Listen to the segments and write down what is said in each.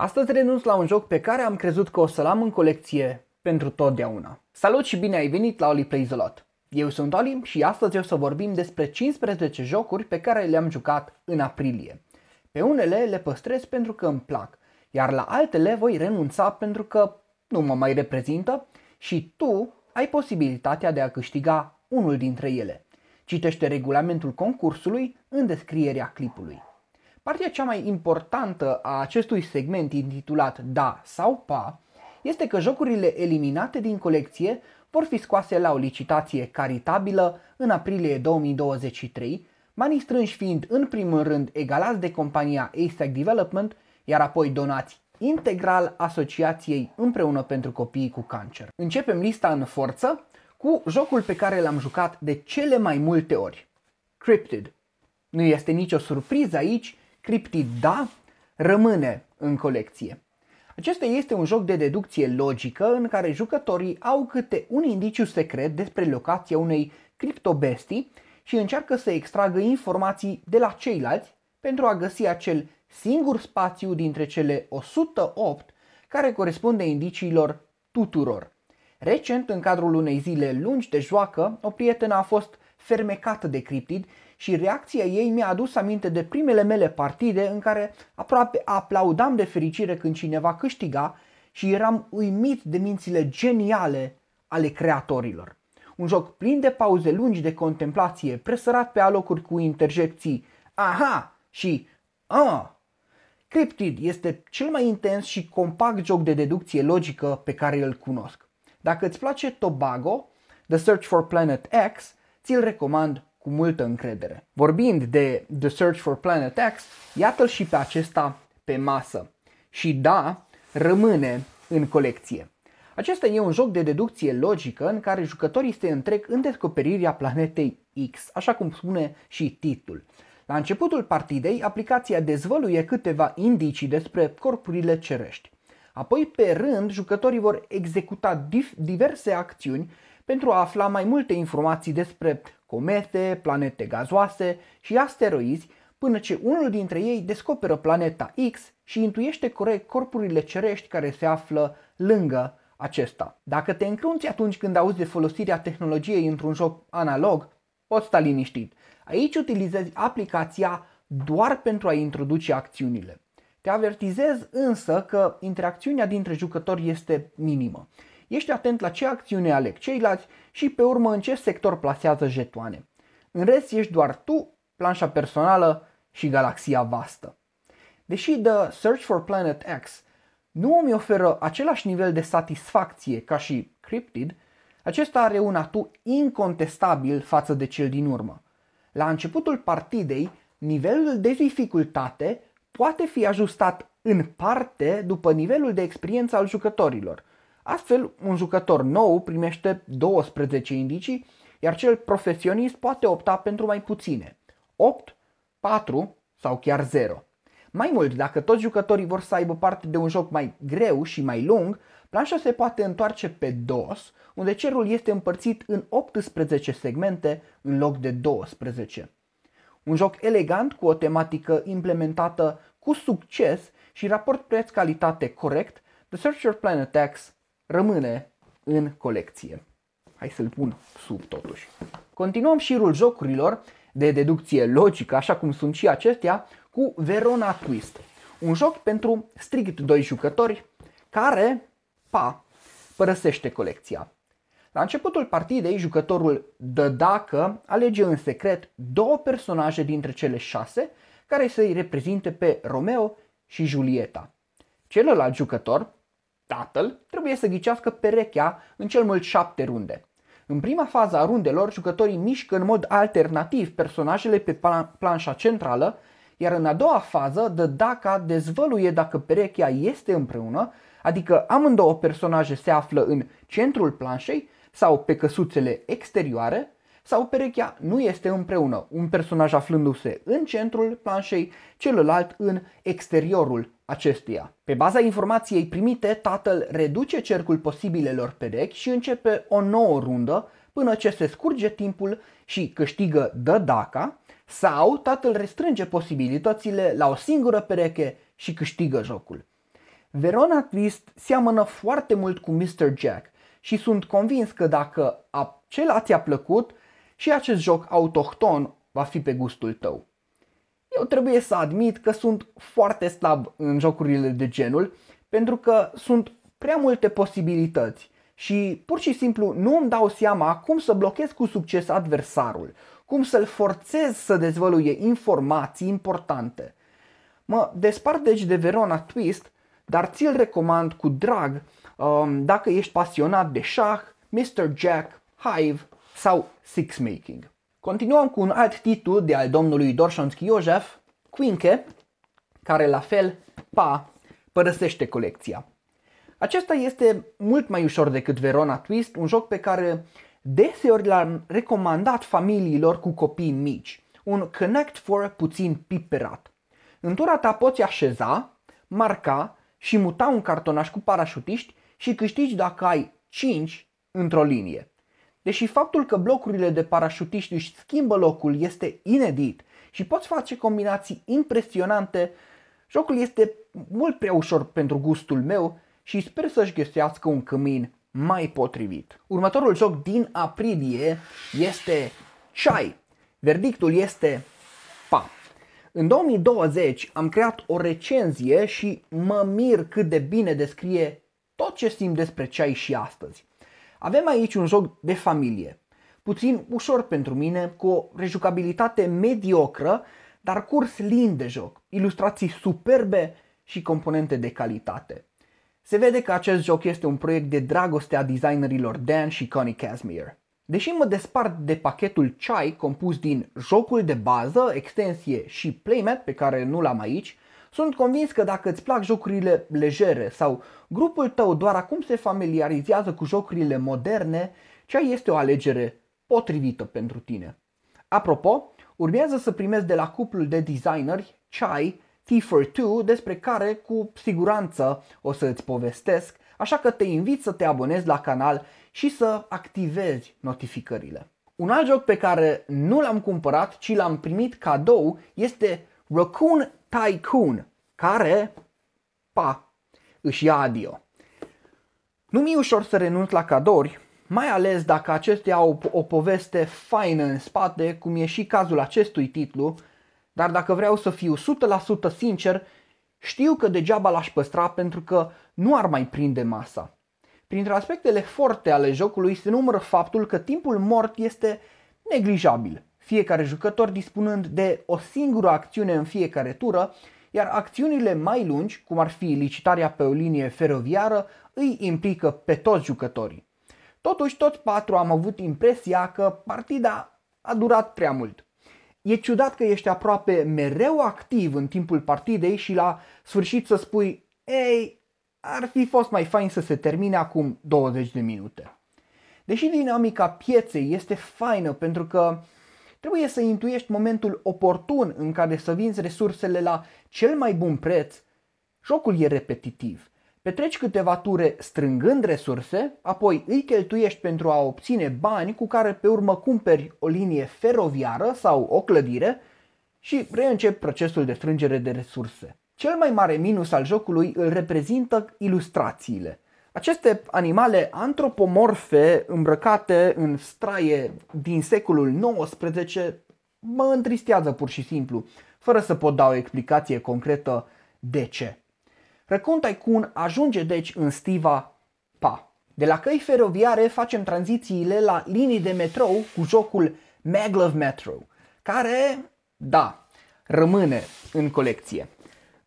Astăzi renunț la un joc pe care am crezut că o să-l am în colecție pentru totdeauna. Salut și bine ai venit la Oli Plays a Lot. Eu sunt Oli și astăzi o să vorbim despre 15 jocuri pe care le-am jucat în aprilie. Pe unele le păstrez pentru că îmi plac, iar la altele voi renunța pentru că nu mă mai reprezintă și tu ai posibilitatea de a câștiga unul dintre ele. Citește regulamentul concursului în descrierea clipului. Partea cea mai importantă a acestui segment intitulat Da sau Pa este că jocurile eliminate din colecție vor fi scoase la o licitație caritabilă în aprilie 2023, banii strânși fiind în primul rând egalați de compania ASAC Development, iar apoi donați integral asociației împreună pentru copiii cu cancer. Începem lista în forță cu jocul pe care l-am jucat de cele mai multe ori, Cryptid. Nu este nicio surpriză aici, Cryptid da, rămâne în colecție. Acesta este un joc de deducție logică în care jucătorii au câte un indiciu secret despre locația unei criptobestii și încearcă să extragă informații de la ceilalți pentru a găsi acel singur spațiu dintre cele 108 care corespunde indiciilor tuturor. Recent, în cadrul unei zile lungi de joacă, o prietenă a fost fermecată de Cryptid și reacția ei mi-a adus aminte de primele mele partide în care aproape aplaudam de fericire când cineva câștiga și eram uimit de mințile geniale ale creatorilor. Un joc plin de pauze lungi de contemplație, presărat pe alocuri cu interjecții aha și a. Cryptid este cel mai intens și compact joc de deducție logică pe care îl cunosc. Dacă îți place Tobago, The Search for Planet X, ți-l recomand cu multă încredere. Vorbind de The Search for Planet X, iată-l și pe acesta pe masă. Și da, rămâne în colecție. Acesta e un joc de deducție logică în care jucătorii se întrec în descoperirea planetei X, așa cum spune și titlul. La începutul partidei, aplicația dezvăluie câteva indicii despre corpurile cerești. Apoi, pe rând, jucătorii vor executa diverse acțiuni pentru a afla mai multe informații despre comete, planete gazoase și asteroizi, până ce unul dintre ei descoperă planeta X și intuiește corect corpurile cerești care se află lângă acesta. Dacă te încrunți atunci când auzi de folosirea tehnologiei într-un joc analog, poți sta liniștit. Aici utilizezi aplicația doar pentru a introduce acțiunile. Te avertizez însă că interacțiunea dintre jucători este minimă. Ești atent la ce acțiune aleg ceilalți și pe urmă în ce sector plasează jetoane. În rest ești doar tu, planșa personală și galaxia vastă. Deși The Search for Planet X nu îmi oferă același nivel de satisfacție ca și Cryptid, acesta are un atu incontestabil față de cel din urmă. La începutul partidei, nivelul de dificultate poate fi ajustat în parte după nivelul de experiență al jucătorilor. Astfel, un jucător nou primește 12 indicii, iar cel profesionist poate opta pentru mai puține, 8, 4 sau chiar 0. Mai mult, dacă toți jucătorii vor să aibă parte de un joc mai greu și mai lung, planșa se poate întoarce pe DOS, unde cerul este împărțit în 18 segmente în loc de 12. Un joc elegant cu o tematică implementată cu succes și raport preț-calitate corect, The Searcher Planet X rămâne în colecție. Hai să-l pun sub totuși. Continuăm șirul jocurilor de deducție logică, așa cum sunt și acestea, cu Verona Twist. Un joc pentru strict doi jucători care, pa, părăsește colecția. La începutul partidei, jucătorul dă dacă alege în secret două personaje dintre cele șase care să-i reprezinte pe Romeo și Julieta. Celălalt jucător, tatăl, trebuie să ghicească perechea în cel mult șapte runde. În prima fază a rundelor, jucătorii mișcă în mod alternativ personajele pe planșa centrală, iar în a doua fază, dă dacă dezvăluie dacă perechea este împreună, adică amândouă personaje se află în centrul planșei sau pe căsuțele exterioare, sau perechea nu este împreună, un personaj aflându-se în centrul planșei, celălalt în exteriorul acesteia. Pe baza informației primite, tatăl reduce cercul posibilelor perechi și începe o nouă rundă până ce se scurge timpul și câștigă dă daca, sau tatăl restrânge posibilitățile la o singură pereche și câștigă jocul. Verona Twist seamănă foarte mult cu Mr. Jack și sunt convins că dacă acela ți-a plăcut, și acest joc autohton va fi pe gustul tău. Eu trebuie să admit că sunt foarte slab în jocurile de genul, pentru că sunt prea multe posibilități și pur și simplu nu îmi dau seama cum să blochez cu succes adversarul, cum să-l forțez să dezvăluie informații importante. Mă despart deci de Verona Twist, dar ți-l recomand cu drag um, dacă ești pasionat de șah, Mr. Jack, Hive sau Six Making. Continuăm cu un alt titlu de al domnului Dorshansky Iosef, Quinke, care la fel, pa, părăsește colecția. Acesta este mult mai ușor decât Verona Twist, un joc pe care deseori l-am recomandat familiilor cu copii mici. Un Connect for puțin piperat. În tura ta poți așeza, marca și muta un cartonaș cu parașutiști și câștigi dacă ai 5 într-o linie. Deși faptul că blocurile de parașutiști își schimbă locul este inedit și poți face combinații impresionante, jocul este mult prea ușor pentru gustul meu și sper să-și găsească un cămin mai potrivit. Următorul joc din aprilie este Chai. Verdictul este pa. În 2020 am creat o recenzie și mă mir cât de bine descrie tot ce simt despre Chai și astăzi. Avem aici un joc de familie, puțin ușor pentru mine, cu o rejucabilitate mediocră, dar curs lin de joc, ilustrații superbe și componente de calitate. Se vede că acest joc este un proiect de dragoste a designerilor Dan și Connie Casimir. Deși mă despart de pachetul Chai compus din jocul de bază, extensie și playmat pe care nu l-am aici, sunt convins că dacă îți plac jocurile legere sau grupul tău doar acum se familiarizează cu jocurile moderne, Chai este o alegere potrivită pentru tine. Apropo, urmează să primesc de la cuplul de designeri Chai Thiefer 2 despre care cu siguranță o să îți povestesc, așa că te invit să te abonezi la canal și să activezi notificările. Un alt joc pe care nu l-am cumpărat, ci l-am primit cadou, este Raccoon Tycoon, care, pa, își ia adio. Nu mi-e ușor să renunț la cadouri, mai ales dacă acestea au o poveste faină în spate, cum e și cazul acestui titlu, dar dacă vreau să fiu 100% sincer, știu că degeaba l-aș păstra pentru că nu ar mai prinde masa. Printre aspectele forte ale jocului se numără faptul că timpul mort este neglijabil, fiecare jucător dispunând de o singură acțiune în fiecare tură, iar acțiunile mai lungi, cum ar fi licitarea pe o linie feroviară, îi implică pe toți jucătorii. Totuși, toți patru am avut impresia că partida a durat prea mult. E ciudat că ești aproape mereu activ în timpul partidei și la sfârșit să spui Ei, ar fi fost mai fain să se termine acum 20 de minute. Deși dinamica pieței este faină pentru că trebuie să intuiești momentul oportun în care să vinzi resursele la cel mai bun preț, jocul e repetitiv. Petreci câteva ture strângând resurse, apoi îi cheltuiești pentru a obține bani cu care pe urmă cumperi o linie feroviară sau o clădire și reîncepi procesul de strângere de resurse. Cel mai mare minus al jocului îl reprezintă ilustrațiile. Aceste animale antropomorfe îmbrăcate în straie din secolul XIX mă întristează pur și simplu, fără să pot da o explicație concretă de ce. Raccoon Tycoon ajunge deci în stiva PA. De la căi feroviare facem tranzițiile la linii de metrou cu jocul Maglev Metro, care, da, rămâne în colecție.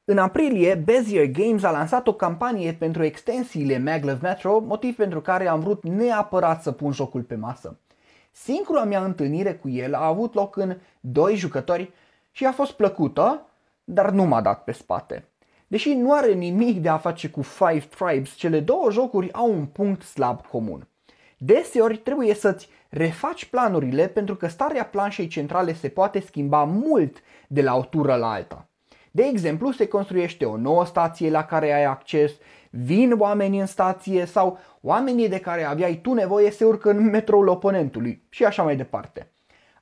În aprilie, Bezier Games a lansat o campanie pentru extensiile Maglev Metro, motiv pentru care am vrut neapărat să pun jocul pe masă. Singura mea întâlnire cu el a avut loc în doi jucători și a fost plăcută, dar nu m-a dat pe spate. Deși nu are nimic de a face cu Five Tribes, cele două jocuri au un punct slab comun. Deseori trebuie să-ți refaci planurile pentru că starea planșei centrale se poate schimba mult de la o tură la alta. De exemplu, se construiește o nouă stație la care ai acces, vin oameni în stație sau oamenii de care aveai tu nevoie se urcă în metroul oponentului și așa mai departe.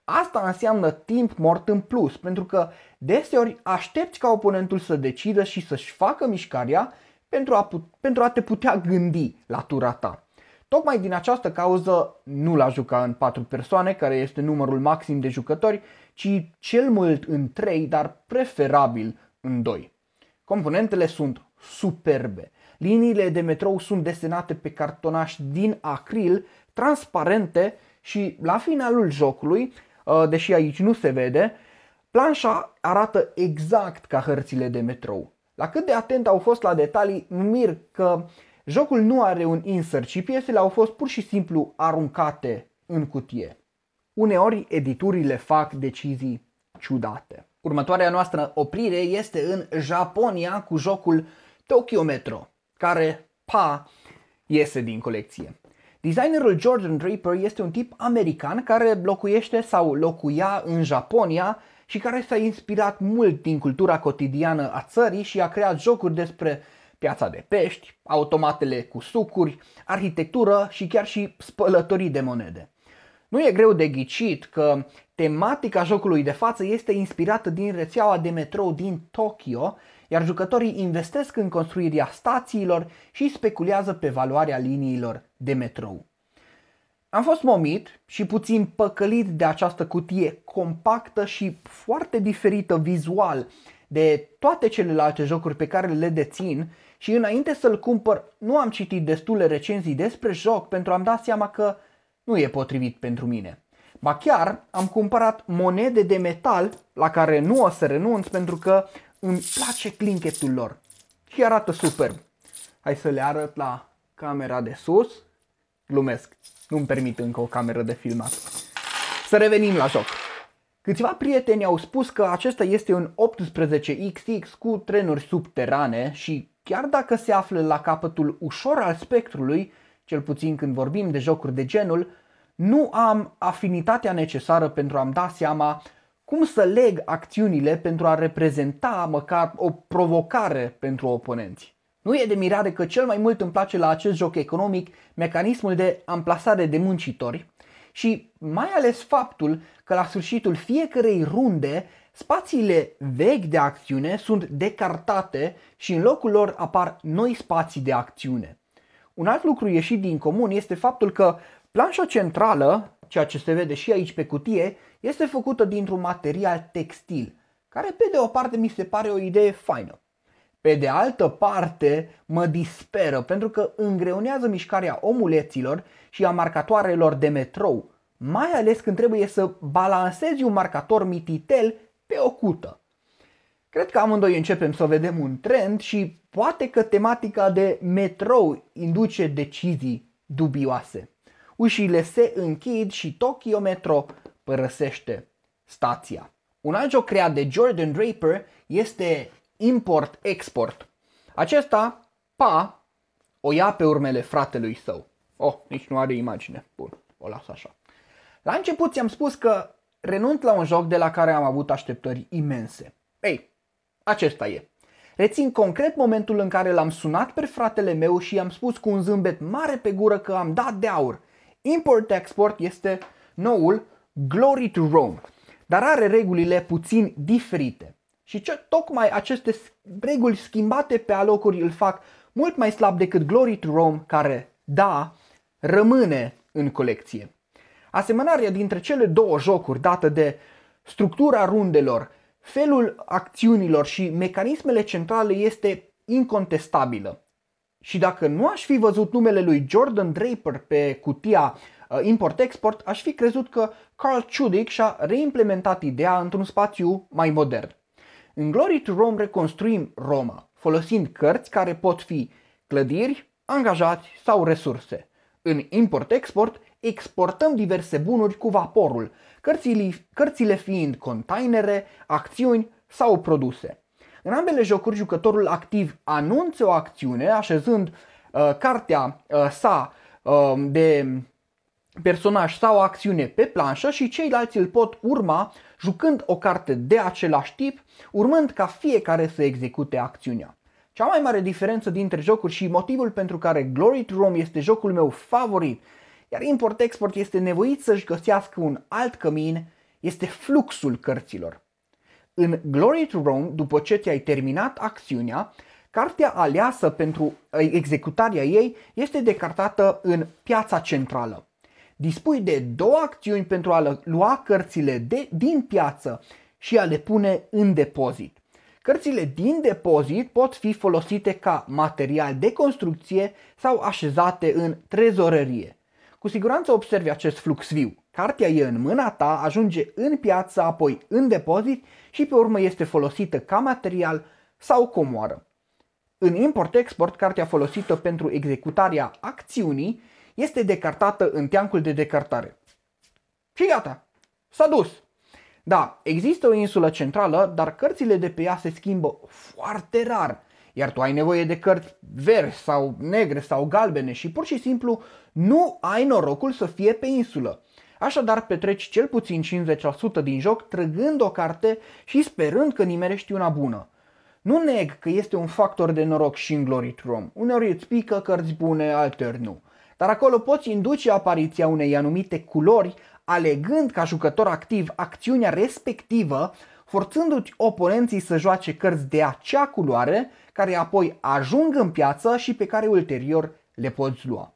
Asta înseamnă timp mort în plus, pentru că deseori aștepți ca oponentul să decidă și să-și facă mișcarea pentru a, put- pentru a te putea gândi la tura ta. Tocmai din această cauză nu l-a juca în 4 persoane, care este numărul maxim de jucători, ci cel mult în 3, dar preferabil în 2. Componentele sunt superbe. Liniile de metrou sunt desenate pe cartonaș din acril, transparente și la finalul jocului, uh, deși aici nu se vede, planșa arată exact ca hărțile de metrou. La cât de atent au fost la detalii, mir că jocul nu are un insert și piesele au fost pur și simplu aruncate în cutie. Uneori editurile fac decizii ciudate. Următoarea noastră oprire este în Japonia cu jocul Tokyo Metro, care, pa, iese din colecție. Designerul Jordan Draper este un tip american care locuiește sau locuia în Japonia și care s-a inspirat mult din cultura cotidiană a țării și a creat jocuri despre piața de pești, automatele cu sucuri, arhitectură și chiar și spălătorii de monede. Nu e greu de ghicit că tematica jocului de față este inspirată din rețeaua de metrou din Tokyo, iar jucătorii investesc în construirea stațiilor și speculează pe valoarea liniilor de metrou. Am fost momit și puțin păcălit de această cutie compactă și foarte diferită vizual de toate celelalte jocuri pe care le dețin și înainte să-l cumpăr nu am citit destule recenzii despre joc pentru a-mi da seama că nu e potrivit pentru mine. Ba chiar am cumpărat monede de metal la care nu o să renunț pentru că îmi place clinchetul lor și arată superb. Hai să le arăt la camera de sus. Glumesc, nu-mi permit încă o cameră de filmat. Să revenim la joc. Câțiva prieteni au spus că acesta este un 18XX cu trenuri subterane și chiar dacă se află la capătul ușor al spectrului, cel puțin când vorbim de jocuri de genul, nu am afinitatea necesară pentru a-mi da seama cum să leg acțiunile pentru a reprezenta măcar o provocare pentru oponenți. Nu e de mirare că cel mai mult îmi place la acest joc economic mecanismul de amplasare de muncitori și mai ales faptul că la sfârșitul fiecărei runde spațiile vechi de acțiune sunt decartate și în locul lor apar noi spații de acțiune. Un alt lucru ieșit din comun este faptul că planșa centrală, ceea ce se vede și aici pe cutie, este făcută dintr-un material textil, care pe de o parte mi se pare o idee faină. Pe de altă parte, mă disperă pentru că îngreunează mișcarea omuleților și a marcatoarelor de metrou, mai ales când trebuie să balancezi un marcator mititel pe o cută. Cred că amândoi începem să vedem un trend și poate că tematica de metrou induce decizii dubioase. Ușile se închid și Tokyo Metro părăsește stația. Un alt joc creat de Jordan Draper este Import-Export. Acesta, pa, o ia pe urmele fratelui său. Oh, nici nu are imagine. Bun, o las așa. La început ți-am spus că renunț la un joc de la care am avut așteptări imense. Ei, acesta e. Rețin concret momentul în care l-am sunat pe fratele meu și i-am spus cu un zâmbet mare pe gură că am dat de aur. Import-export este noul Glory to Rome, dar are regulile puțin diferite. Și ce, tocmai aceste reguli schimbate pe alocuri îl fac mult mai slab decât Glory to Rome, care, da, rămâne în colecție. Asemănarea dintre cele două jocuri dată de structura rundelor, felul acțiunilor și mecanismele centrale este incontestabilă. Și dacă nu aș fi văzut numele lui Jordan Draper pe cutia uh, import-export, aș fi crezut că Carl Chudik și-a reimplementat ideea într-un spațiu mai modern. În Glory to Rome reconstruim Roma, folosind cărți care pot fi clădiri, angajați sau resurse. În import-export exportăm diverse bunuri cu vaporul, cărțile, cărțile fiind containere, acțiuni sau produse. În ambele jocuri, jucătorul activ anunță o acțiune, așezând uh, cartea uh, sa uh, de personaj sau o acțiune pe planșă și ceilalți îl pot urma jucând o carte de același tip, urmând ca fiecare să execute acțiunea. Cea mai mare diferență dintre jocuri și motivul pentru care Glory to Rome este jocul meu favorit, iar Import-Export este nevoit să-și găsească un alt cămin, este fluxul cărților. În Glory to Rome, după ce ți-ai terminat acțiunea, Cartea aleasă pentru executarea ei este decartată în piața centrală. Dispui de două acțiuni pentru a lua cărțile de, din piață și a le pune în depozit. Cărțile din depozit pot fi folosite ca material de construcție sau așezate în trezorerie. Cu siguranță observi acest flux viu. Cartea e în mâna ta, ajunge în piață, apoi în depozit și pe urmă este folosită ca material sau comoară. În import-export, cartea folosită pentru executarea acțiunii este decartată în teancul de decartare. Și gata, s-a dus. Da, există o insulă centrală, dar cărțile de pe ea se schimbă foarte rar. Iar tu ai nevoie de cărți verzi sau negre sau galbene și pur și simplu nu ai norocul să fie pe insulă. Așadar petreci cel puțin 50% din joc trăgând o carte și sperând că nimerești una bună. Nu neg că este un factor de noroc și în Glory Rom. Uneori îți pică cărți bune, alteori nu. Dar acolo poți induce apariția unei anumite culori alegând ca jucător activ acțiunea respectivă, forțându-ți oponenții să joace cărți de acea culoare, care apoi ajung în piață și pe care ulterior le poți lua.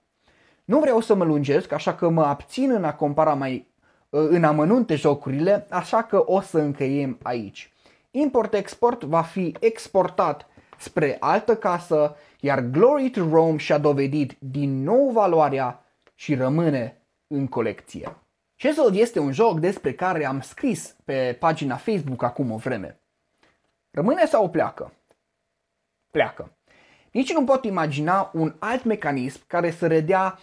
Nu vreau să mă lungesc, așa că mă abțin în a compara mai în amănunte jocurile, așa că o să încheiem aici. Import-export va fi exportat spre altă casă, iar Glory to Rome și-a dovedit din nou valoarea și rămâne în colecție. Chessel este un joc despre care am scris pe pagina Facebook acum o vreme. Rămâne sau pleacă? Pleacă. Nici nu pot imagina un alt mecanism care să redea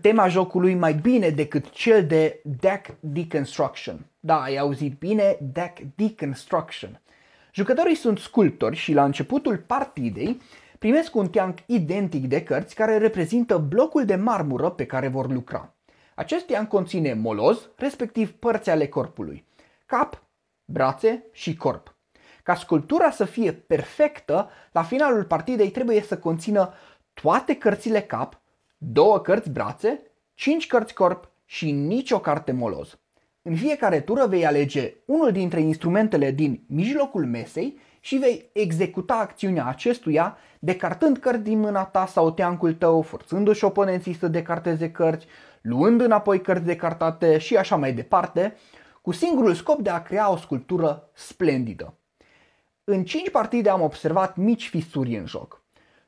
tema jocului mai bine decât cel de deck deconstruction. Da, ai auzit bine, deck deconstruction. Jucătorii sunt sculptori și la începutul partidei primesc un teanc identic de cărți care reprezintă blocul de marmură pe care vor lucra. Acestea conține moloz, respectiv părți ale corpului, cap, brațe și corp. Ca sculptura să fie perfectă, la finalul partidei trebuie să conțină toate cărțile cap, două cărți brațe, cinci cărți corp și nicio carte moloz. În fiecare tură vei alege unul dintre instrumentele din mijlocul mesei și vei executa acțiunea acestuia decartând cărți din mâna ta sau teancul tău, forțându-și oponenții să decarteze cărți, luând înapoi cărți decartate și așa mai departe, cu singurul scop de a crea o sculptură splendidă. În 5 partide am observat mici fisuri în joc.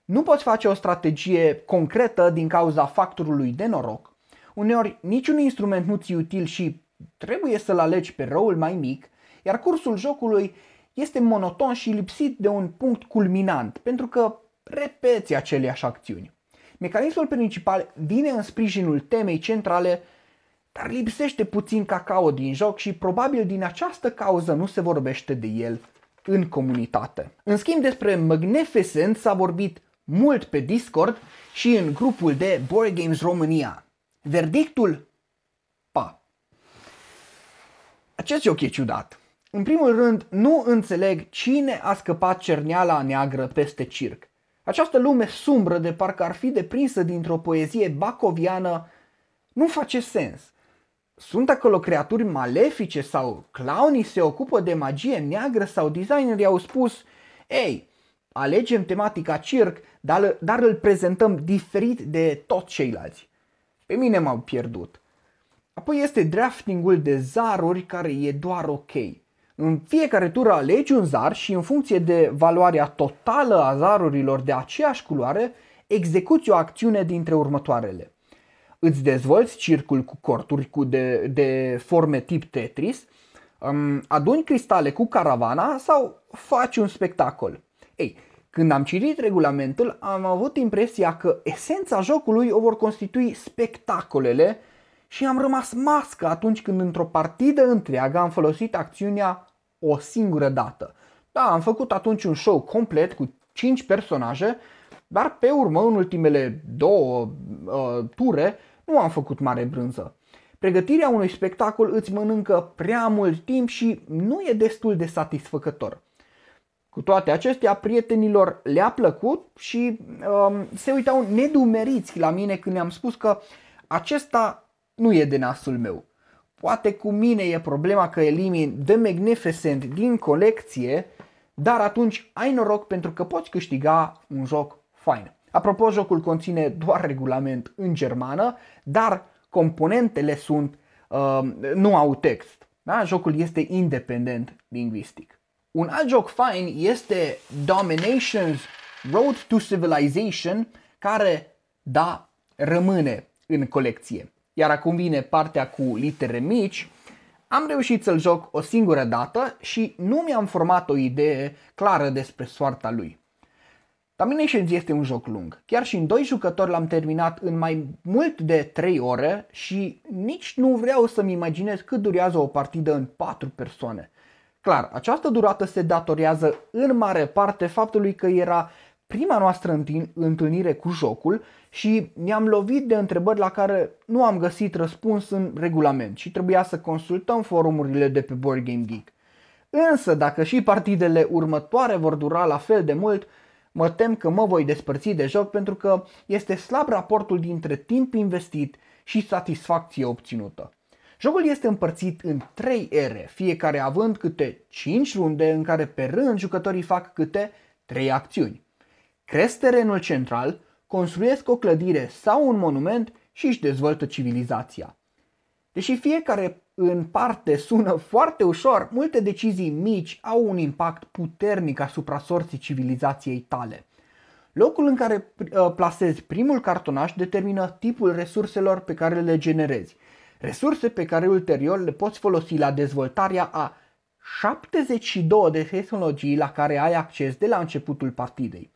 Nu poți face o strategie concretă din cauza factorului de noroc. Uneori niciun instrument nu ți util și trebuie să-l alegi pe răul mai mic, iar cursul jocului este monoton și lipsit de un punct culminant, pentru că repeți aceleași acțiuni. Mecanismul principal vine în sprijinul temei centrale, dar lipsește puțin cacao din joc și probabil din această cauză nu se vorbește de el în comunitate. În schimb despre Magnificent s-a vorbit mult pe Discord și în grupul de Board Games România. Verdictul? Pa. Acest joc e ciudat. În primul rând, nu înțeleg cine a scăpat cerneala neagră peste circ. Această lume sumbră de parcă ar fi deprinsă dintr-o poezie bacoviană nu face sens. Sunt acolo creaturi malefice sau clownii se ocupă de magie neagră sau designerii au spus Ei, alegem tematica circ, dar, dar îl prezentăm diferit de toți ceilalți. Pe mine m-au pierdut. Apoi este draftingul de zaruri care e doar ok. În fiecare tură alegi un zar și în funcție de valoarea totală a zarurilor de aceeași culoare, execuți o acțiune dintre următoarele. Îți dezvolți circul cu corturi cu de, de forme tip Tetris, um, aduni cristale cu caravana sau faci un spectacol. Ei, când am citit regulamentul, am avut impresia că esența jocului o vor constitui spectacolele și am rămas mască atunci când într-o partidă întreagă am folosit acțiunea o singură dată. Da, am făcut atunci un show complet cu 5 personaje, dar pe urmă, în ultimele două uh, ture, nu am făcut mare brânză. Pregătirea unui spectacol îți mănâncă prea mult timp și nu e destul de satisfăcător. Cu toate acestea, prietenilor le-a plăcut și um, se uitau nedumeriți la mine când le-am spus că acesta nu e de nasul meu. Poate cu mine e problema că elimin The Magnificent din colecție, dar atunci ai noroc pentru că poți câștiga un joc fain. Apropo, jocul conține doar regulament în germană, dar componentele sunt, uh, nu au text. Da? Jocul este independent lingvistic. Un alt joc fain este Dominations Road to Civilization, care, da, rămâne în colecție. Iar acum vine partea cu litere mici. Am reușit să-l joc o singură dată și nu mi-am format o idee clară despre soarta lui. Dominations este un joc lung. Chiar și în doi jucători l-am terminat în mai mult de 3 ore și nici nu vreau să-mi imaginez cât durează o partidă în 4 persoane. Clar, această durată se datorează în mare parte faptului că era prima noastră întâlnire cu jocul și ne-am lovit de întrebări la care nu am găsit răspuns în regulament și trebuia să consultăm forumurile de pe Board Game Geek. Însă, dacă și partidele următoare vor dura la fel de mult, mă tem că mă voi despărți de joc pentru că este slab raportul dintre timp investit și satisfacție obținută. Jocul este împărțit în 3 ere, fiecare având câte 5 runde în care pe rând jucătorii fac câte 3 acțiuni. Cresc terenul central, construiesc o clădire sau un monument și își dezvoltă civilizația. Deși fiecare în parte sună foarte ușor, multe decizii mici au un impact puternic asupra sorții civilizației tale. Locul în care uh, plasezi primul cartonaș determină tipul resurselor pe care le generezi. Resurse pe care ulterior le poți folosi la dezvoltarea a 72 de tehnologii la care ai acces de la începutul partidei.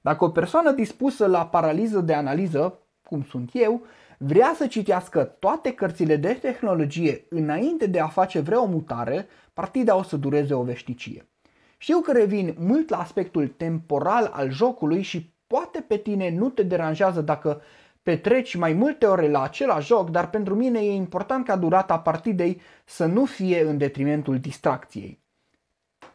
Dacă o persoană dispusă la paraliză de analiză, cum sunt eu, vrea să citească toate cărțile de tehnologie înainte de a face vreo mutare, partida o să dureze o veșticie. Știu că revin mult la aspectul temporal al jocului și poate pe tine nu te deranjează dacă petreci mai multe ore la același joc, dar pentru mine e important ca durata partidei să nu fie în detrimentul distracției.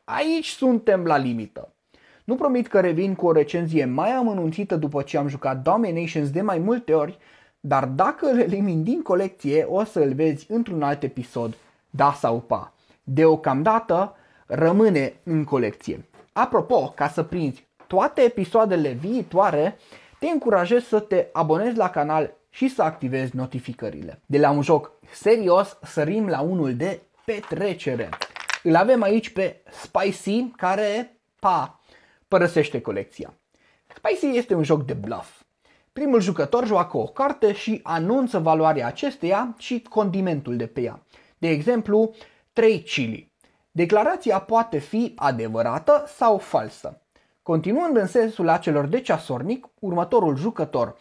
Aici suntem la limită. Nu promit că revin cu o recenzie mai amănunțită după ce am jucat Dominations de mai multe ori, dar dacă îl elimin din colecție, o să îl vezi într-un alt episod, da sau pa. Deocamdată rămâne în colecție. Apropo, ca să prinzi toate episoadele viitoare, te încurajez să te abonezi la canal și să activezi notificările. De la un joc serios sărim la unul de petrecere. Îl avem aici pe Spicy care, pa, părăsește colecția. Spicy este un joc de bluff. Primul jucător joacă o carte și anunță valoarea acesteia și condimentul de pe ea. De exemplu, 3 chili. Declarația poate fi adevărată sau falsă. Continuând în sensul acelor de ceasornic, următorul jucător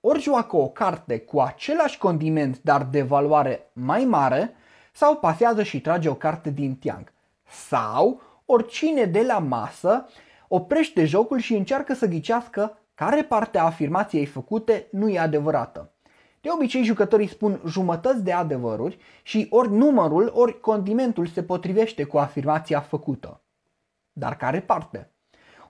ori joacă o carte cu același condiment, dar de valoare mai mare, sau pasează și trage o carte din tiang. Sau oricine de la masă oprește jocul și încearcă să ghicească care parte a afirmației făcute nu e adevărată. De obicei, jucătorii spun jumătăți de adevăruri și ori numărul, ori condimentul se potrivește cu afirmația făcută. Dar care parte?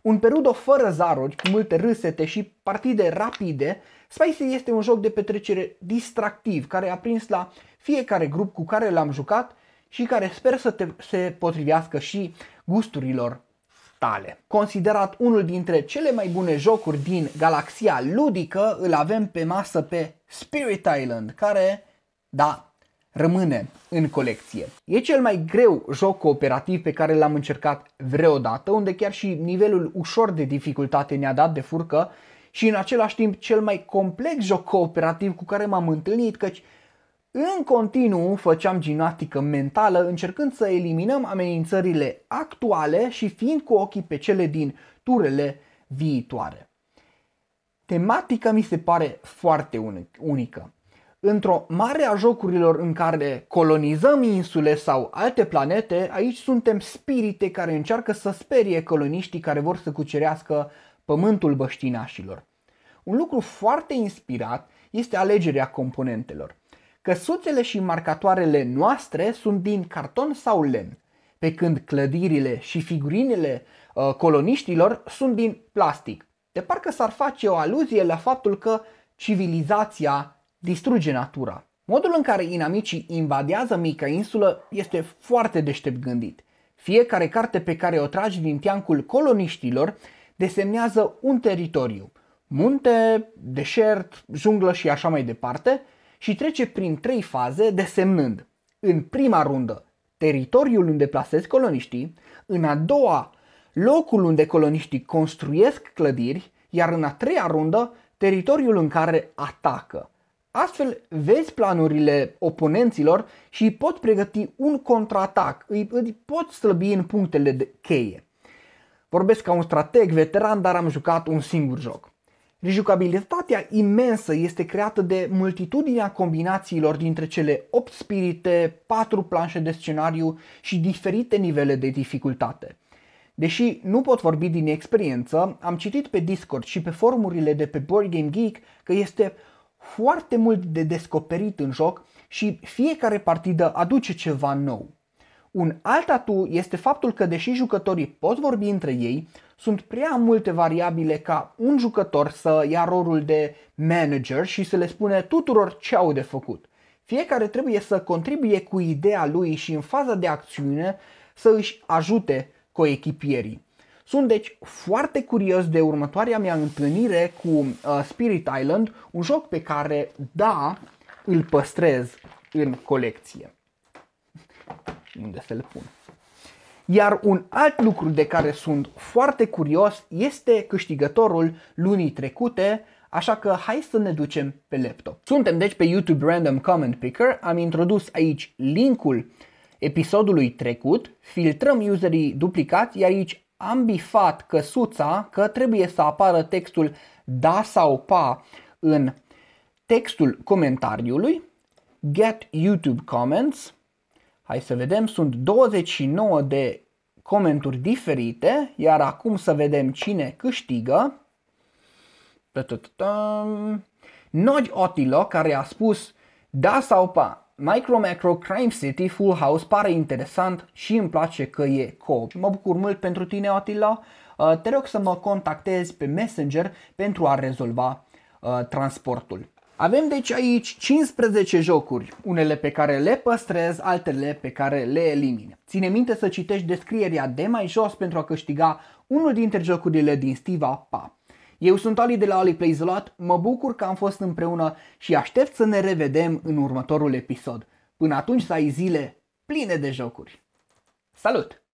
Un perudo fără zaruri, cu multe râsete și partide rapide, Spicy este un joc de petrecere distractiv care a prins la fiecare grup cu care l-am jucat și care sper să te, se potrivească și gusturilor tale. Considerat unul dintre cele mai bune jocuri din galaxia ludică, îl avem pe masă pe Spirit Island, care, da, rămâne în colecție. E cel mai greu joc cooperativ pe care l-am încercat vreodată, unde chiar și nivelul ușor de dificultate ne-a dat de furcă și în același timp cel mai complex joc cooperativ cu care m-am întâlnit, căci în continuu făceam gimnastică mentală încercând să eliminăm amenințările actuale și fiind cu ochii pe cele din turele viitoare. Tematica mi se pare foarte unică. Într-o mare a jocurilor în care colonizăm insule sau alte planete, aici suntem spirite care încearcă să sperie coloniștii care vor să cucerească pământul băștinașilor. Un lucru foarte inspirat este alegerea componentelor. Căsuțele și marcatoarele noastre sunt din carton sau lemn, pe când clădirile și figurinele uh, coloniștilor sunt din plastic. De parcă s-ar face o aluzie la faptul că civilizația distruge natura. Modul în care inamicii invadează mica insulă este foarte deștept gândit. Fiecare carte pe care o tragi din teancul coloniștilor desemnează un teritoriu, munte, deșert, junglă și așa mai departe, și trece prin trei faze desemnând în prima rundă teritoriul unde plasezi coloniștii, în a doua locul unde coloniștii construiesc clădiri, iar în a treia rundă teritoriul în care atacă. Astfel vezi planurile oponenților și pot pregăti un contraatac, îi, îi pot slăbi în punctele de cheie. Vorbesc ca un strateg veteran, dar am jucat un singur joc. Rejucabilitatea imensă este creată de multitudinea combinațiilor dintre cele 8 spirite, 4 planșe de scenariu și diferite nivele de dificultate. Deși nu pot vorbi din experiență, am citit pe Discord și pe forumurile de pe Board Game Geek că este foarte mult de descoperit în joc și fiecare partidă aduce ceva nou. Un alt atu este faptul că deși jucătorii pot vorbi între ei, sunt prea multe variabile ca un jucător să ia rolul de manager și să le spune tuturor ce au de făcut. Fiecare trebuie să contribuie cu ideea lui și în faza de acțiune să își ajute coechipierii. Sunt deci foarte curios de următoarea mea întâlnire cu uh, Spirit Island, un joc pe care, da, îl păstrez în colecție. Unde să le pun? Iar un alt lucru de care sunt foarte curios este câștigătorul lunii trecute, așa că hai să ne ducem pe laptop. Suntem deci pe YouTube Random Comment Picker, am introdus aici linkul episodului trecut, filtrăm userii duplicați, iar aici am bifat căsuța că trebuie să apară textul da sau pa în textul comentariului, get YouTube comments, Hai să vedem, sunt 29 de comenturi diferite, iar acum să vedem cine câștigă. Nod Otilo care a spus da sau pa, Micro Macro Crime City Full House pare interesant și îmi place că e co Mă bucur mult pentru tine Otilo, uh, te rog să mă contactezi pe Messenger pentru a rezolva uh, transportul. Avem deci aici 15 jocuri, unele pe care le păstrez, altele pe care le elimin. Ține minte să citești descrierea de mai jos pentru a câștiga unul dintre jocurile din Stiva Pa. Eu sunt Ali de la Ali Plays a Lot, mă bucur că am fost împreună și aștept să ne revedem în următorul episod. Până atunci să ai zile pline de jocuri. Salut!